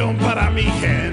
canción para mi gente.